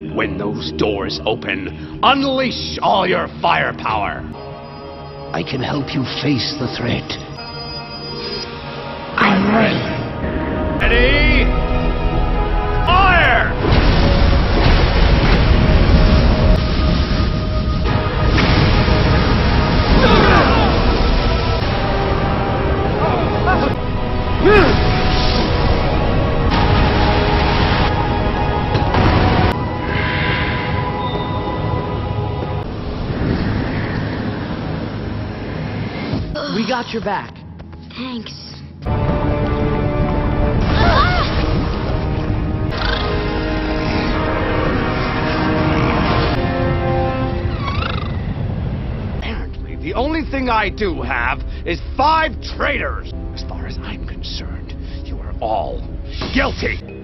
When those doors open, unleash all your firepower. I can help you face the threat. We got your back. Thanks. Apparently, the only thing I do have is five traitors. As far as I'm concerned, you are all guilty.